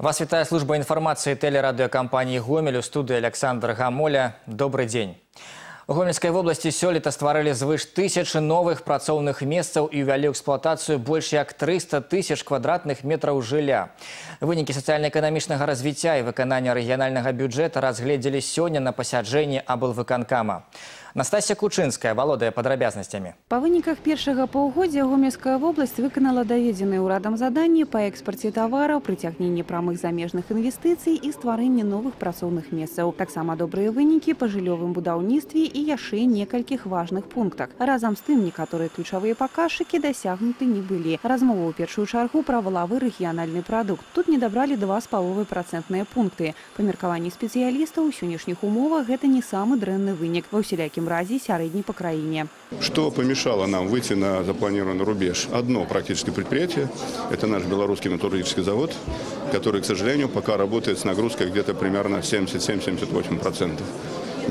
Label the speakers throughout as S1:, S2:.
S1: Вас вітае служба інфармацыі тэлерадыёкампаніі гомель у студыі Александр Гамоля. Добры дзень. У гомельскай вобласці сёлета стварылі звыш тысячы новых працоўных месцаў і ўвялі ў эксплуатацыю больш як 300 тысяч квадратных метраў жылля. Вынікі сацыяльна-эканамічнага развіцця і выканання рэгіянальнага бюджэта разгледзелі сёння на пасяджэнні аблвыканкама. Настасья Кучинская валодае падрабязнасцямі.
S2: Па выніках першага паўгоддзя гомельская вобласць выканала даведзеныя ўрадам заданні па экспарце тавараў, прыцягненні прамых замежных інвестыцый і стварэнні новых працоўных месцаў. Таксама добрыя вынікі па жыллёвым будаўніцтве і яшчэ некалькіх важных пунктах. Разам з тым некаторыя ключавыя паказчыкі дасягнуты не былі. Размова ў першую чаргу пра валавы рэгіянальны прадукт. Тут не дабралі два з паловы працэнтныя пункты. Па меркаванні спецыялістаў у сённяшніх умовах гэта не самы дрэнны вынік ва ўсялякім всякім разе сярэдні по краіне.
S3: Что помешало нам выйти на запланированный рубеж? Одно практически предприятие. Это наш белорусский металлургический завод, который, к сожалению, пока работает с нагрузкой где-то примерно 77-78%.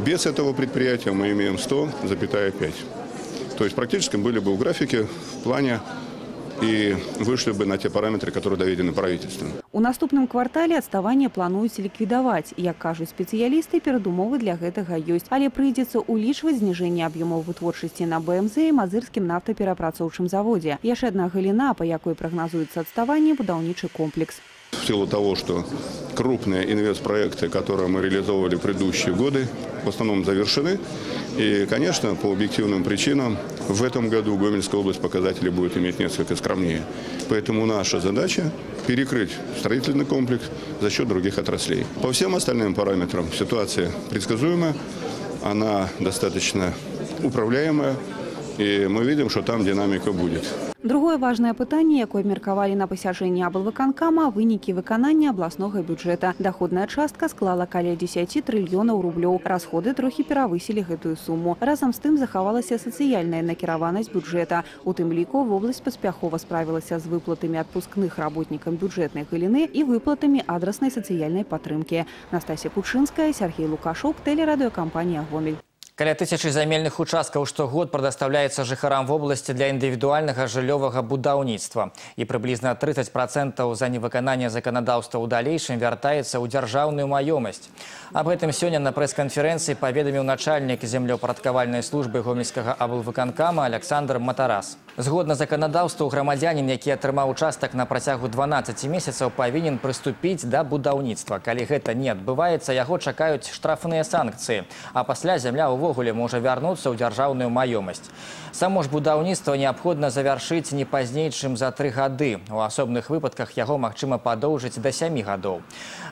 S3: Без этого предприятия мы имеем 100,5. То есть практически были бы в графике в плане и вышли бы на те параметры, которые доведены правительством.
S2: У наступным квартале адставанне плануюць ліквідаваць. Як кажуць спецыялісты, перадумовы для гэтага ёсць. Але прыйдзецца ўлічваць зніжэнне аб'ёмаў вытворчасці на БМЗ і мазырскім нафтаперапрацоўчым заводзе. Яшчэ адна галіна, па якой прагназуецца адставанне будаўнічы комплекс.
S3: В силу того, что крупные инвестпроекты, которые мы реализовывали в предыдущие годы, в основном завершены. И, конечно, по объективным причинам в этом году Гомельская область показатели будет иметь несколько скромнее. Поэтому наша задача перекрыть строительный комплекс за счет других отраслей. По всем остальным параметрам ситуация предсказуемая, она достаточно управляемая, и мы видим, что там динамика будет.
S2: Другое важное пытанне, якое меркавалі на пасяджэнні аблвыканкама, вынікі выканання абласнога бюджэта. Даходная частка склала каля 10 трыльёнаў рублёў. Расходы трохі перавысілі гэтую суму. Разам з тым захавалася сацыяльная накіраванасць бюджэта. У тым ліку вобласць паспяхова справілася з выплатамі адпускных работнікам бюджэтнай галіны і выплатамі адраснай сацыяльнай падтрымкі. Настасья Пучынская, Сергей Лукашук, тэлерадыёкампанія «Гомель».
S1: Каля тысячы зямельных участкаў штогод прадастаўляецца жыхарам вобласці для індывідуальнага жыллёвага будаўніцтва. І прыблізна 30 процентаў за невыкананне заканадаўства ў далейшым вяртаецца ў дзяржаўную маёмасць. Аб гэтым сёння на прэс-канферэнцыі паведаміў начальнік землеўпарадкавальнай службы гомельскага аблвыканкама Александр Матарас. Згодна заканадаўству грамадзянін, які атрымаў участак на працягу 12 месяцаў павінен прыступіць да будаўніцтва. Калі гэта не адбываецца, яго чакаюць штрафныя санкцыі, а пасля зямля ўвогуле увогуле можа вярнуцца ў дзяржаўную маёмасць. Само ж будаўніцтва неабходна завяршыць не пазней, чым за тры гады. У асобных выпадках яго магчыма падоўжыць да сямі гадоў.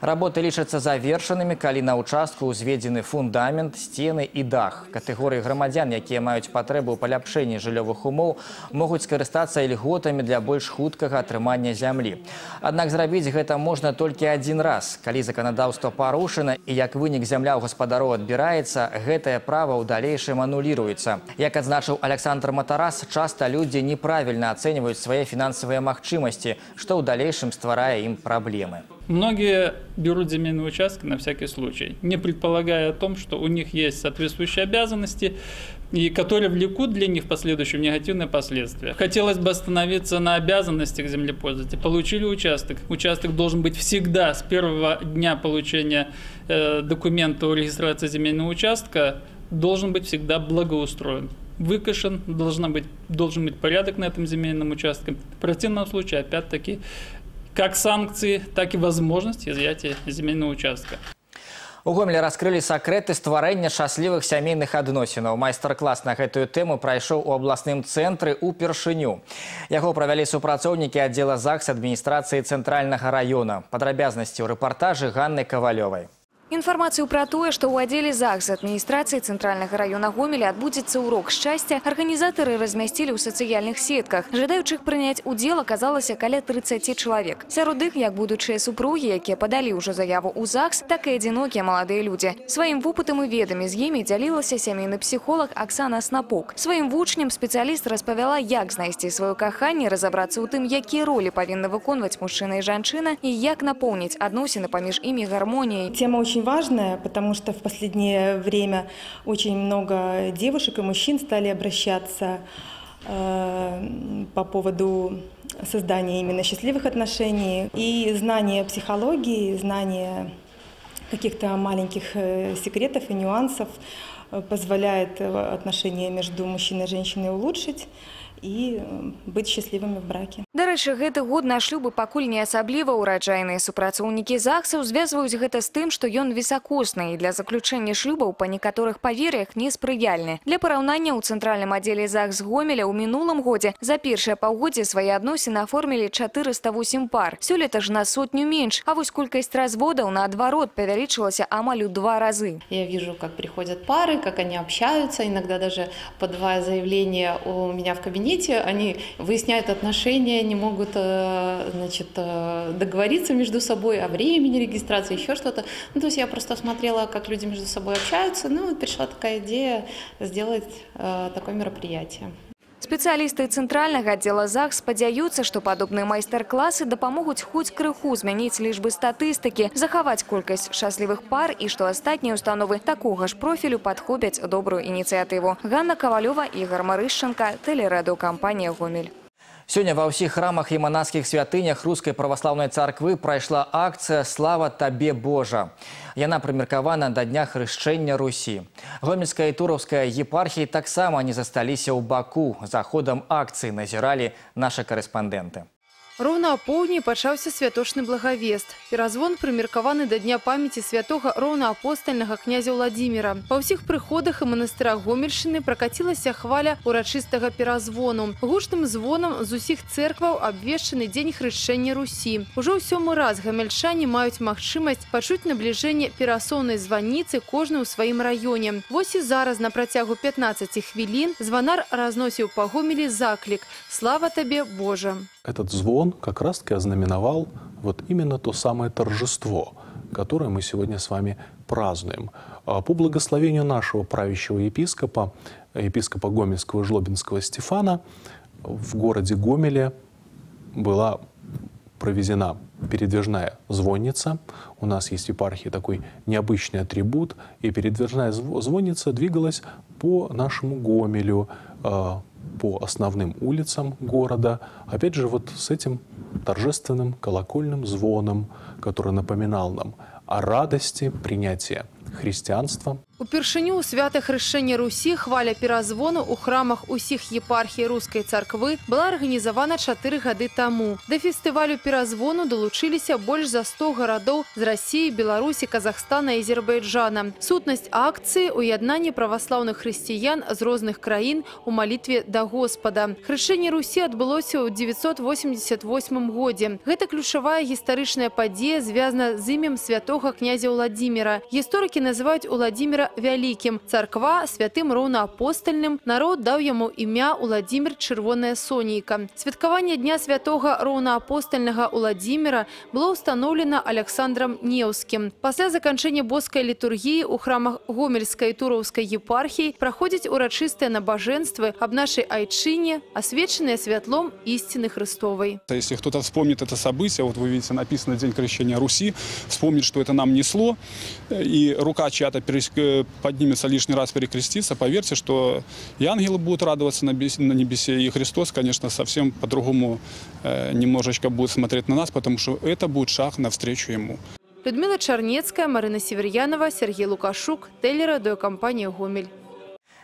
S1: Работы лічацца завершанымі, калі на ўчастку ўзведзены фундамент, сцены і дах. Катэгорыі грамадзян, якія маюць патрэбу ў паляпшэнні жыллёвых умоў, могуць скарыстацца льготамі для больш хуткага атрымання зямлі. Аднак зрабіць гэта можна толькі адзін раз. Калі заканадаўства парушана і як вынік зямля ў гаспадароў адбіраецца, гэтае права справа ў далейшым ануліруецца. Як адзначыў Александр Матарас, часта людзі неправільна ацэньваюць свае фінансавыя магчымасці, што ў далейшым стварае ім праблемы.
S4: Многие берут земельные участки на всякий случай, не предполагая о том, что у них есть соответствующие обязанности, и которые влекут для них в последующем негативные последствия. Хотелось бы остановиться на обязанностях землепользователя. Получили участок. Участок должен быть всегда с первого дня получения э, документа о регистрации земельного участка должен быть всегда благоустроен выкашен, должна быть, должен быть порядок на этом земельном участке. В противном случае, опять-таки, как санкции, так и возможность изъятия земельного участка.
S1: У гомелі раскрылі сакрэты стварэння шчаслівых сямейных адносінаў. Майстар-клас на гэтую тэму прайшоў у абласным цэнтры ўпершыню. Яго правялі супрацоўнікі аддзела ЗАГС адміністрацыі цэнтральнага раёна. Падрабязнасці ў рэпартажы Ганны Кавалёвай.
S5: Інфармацыю пра тое, што ў аддзеле ЗАГС адміністрацыі цэнтральнага раёна Гомеля адбудзецца ўрок шчасця, арганізатары размясцілі ў сацыяльных сетках. Жадаючых прыняць удзел аказалася каля 30 чалавек. Сярод іх як будучыя супругі, якія падалі ўжо заяву ў ЗАГС, так і адзінокія маладыя людзі. Сваім вопытам і ведамі з імі дзялілася сямейны псіхолог Аксана Снапок. Сваім вучням спецыяліст распавяла, як знайсці сваё каханне, разабрацца ў тым, якія ролі павінны выконваць мужчына і жанчына і як напоўніць адносіны паміж імі гармоніяй.
S6: Тема очень очень важная, потому что в последнее время очень много девушек и мужчин стали обращаться э, по поводу создания именно счастливых отношений. И знание психологии, знание каких-то маленьких э, секретов и нюансов э, позволяет отношения между мужчиной и женщиной улучшить и быть счастливыми в браке.
S5: Дарэчы, гэты год на шлюбы пакуль не асабліва ўраджайныя супрацоўнікі ЗАГСаў звязваюць гэта з тым, што ён високосны і для заключэння шлюбаў па некаторых павер'ях неспрыяльны. Для параўнання ў цэнтральным аддзеле ЗАГС Гомеля ў мінулым годзе за першае паўгоддзе свае адносіны аформілі 408 пар. Сёлета ж на сотню менш, а вось колькасць разводаў наадварот павялічылася амаль у два разы.
S7: Я вижу, как приходят пары, как они общаются, иногда даже подавая заявление у меня в кабинете, кабинете, они выясняют отношения, не могут э, значит, э, договориться между собой о времени регистрации, еще что-то. Ну, то есть я просто смотрела, как люди между собой общаются, ну, вот пришла такая идея сделать э, такое мероприятие.
S5: Спецыялісты цэнтральнага аддзела ЗАГС спадзяюцца, што падобныя майстар-класы дапамогуць хоць крыху змяніць лічбы статыстыкі, захаваць колькасць шчаслівых пар і што астатнія установы такога ж профілю падхопяць добрую ініцыятыву. Ганна Кавалёва, Ігор Марышченко, тэлерадыокампанія «Гомель».
S1: Сегодня во всех храмах и монастских святынях Русской Православной Церквы прошла акция «Слава Табе Божа». Яна прымеркавана до дня хрышчэння Руси. Гомельская и Туровская епархии так само не засталіся ў баку. За ходам акцыі назіралі наши корреспонденты.
S8: Роўна апоўдні пачаўся святочны благавест. Перазвон прымеркаваны да дня памяці святога роўнаапостальнага князя Владимира. Па ўсіх прыходах і манастырах гомельшчыны пракацілася хваля урачыстага перазвону. Гучным звонам з усіх церкваў абвешчаны дзень хрышчэння Русі. Ужо ў сёмы раз гамельчане маюць магчымасць пачуць набліжэнне перасоўнай званіцы кожны ў сваім раёне. Вось і зараз на працягу 15 хвілін званар разносіў па гомелі заклік: Слава табе, Божа!
S9: Этот звон как раз-таки ознаменовал вот именно то самое торжество, которое мы сегодня с вами празднуем. А по благословению нашего правящего епископа, епископа Гомельского Жлобинского Стефана, в городе Гомеле была проведена передвижная звонница. У нас есть в епархии такой необычный атрибут. И передвижная звонница двигалась по нашему Гомелю, а, по основным улицам города, опять же вот с этим торжественным колокольным звоном, который напоминал нам о радости принятия христианства
S8: Упершыню ў свята хрышчэння Русі хваля перазвону ў храмах усіх епархій рускай царквы была арганізавана чатыры гады таму. Да фестывалю перазвону далучыліся больш за 100 гарадоў з рассіі, Беларусі, Казахстана і Азербайджана. Сутнасць акцыі уяднанне праваслаўных хрысціян з розных краін у малітве да Господа. Хрышэнне Русі адбылося ў 988 годзе. Гэта ключавая гістарычная падзея звязана з імем святога князя Владимира. Гісторыкі называюць Владимира вялікім. Царква святым роўнаапостальным народ даў яму імя Уладзімир Чырвоная Сонейка. Святкаванне дня святога роўнаапостальнага Уладзіміра было ўстаноўлена Александром Неўскім. Пасля заканчэння боскай літургіі ў храмах гомельскай туроўскай епархіі праходзяць урачыстыя набажэнствы аб нашай айчыне, асвечаныя святлом истины Христовой.
S10: Если кто-то вспомнит это событие, вот вы видите, написано «День крещения Руси», вспомнит, что это нам несло, и рука чья-то поднимется лишний раз перекреститься, поверьте, что и ангелы будут радоваться на небесе, и Христос, конечно, совсем по-другому э, немножечко будет смотреть на нас, потому что это будет шаг навстречу Ему.
S8: Людмила Чарнецкая, Марина Северьянова, Сергей Лукашук, телерадиокомпания «Гомель».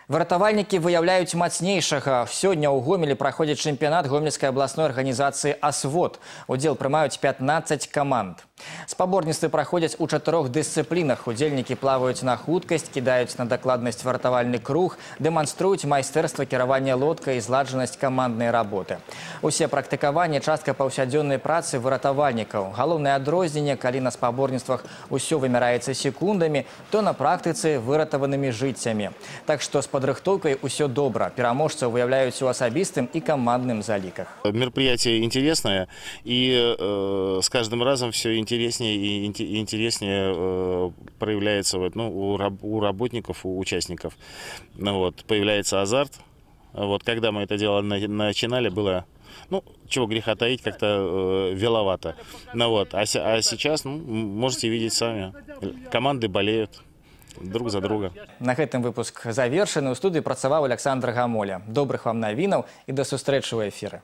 S1: Выратавальнікі выяўляюць мацнейшага. Сёння ў гомелі праходзіць чэмпіянат гомельскай абласной арганізацыі асвод. Удзел прымаюць 15 каманд. Спаборніцтвы праходзяць у чатырох дысцыплінах. Удзельнікі плаваюць на хуткасць, кідаюць на дакладнасць вартавальны круг, дэманструюць майстэрства кіравання лодкай і зладжанасць каманднай работы. Усе практыкаванні частка паўсядзённай працы выратавальнікаў. Галоўнае адрозненне, калі на спаборніцтвах усё вымяраецца секундамі, то на практыцы выратаванымі жыццямі. Так што з падрыхтоўкай усё добра. Пераможцаў выяўляюць у асабістым і камандным заліках.
S11: Мероприятие интересное, и э, с каждым разом все интереснее и интереснее э, проявляется вот, ну, у, у работников, у участников. Ну, вот, появляется азарт. Вот, когда мы это дело начинали, было ну, чего греха таить, как-то э, веловато. Ну, вот. а, а сейчас, ну, можете видеть сами, команды болеют друг за друга.
S1: На гэтым выпуск завершаны. У студыі працаваў Александр Гамоля. Добрых вам навінаў і да сустрэчы ў эфіры.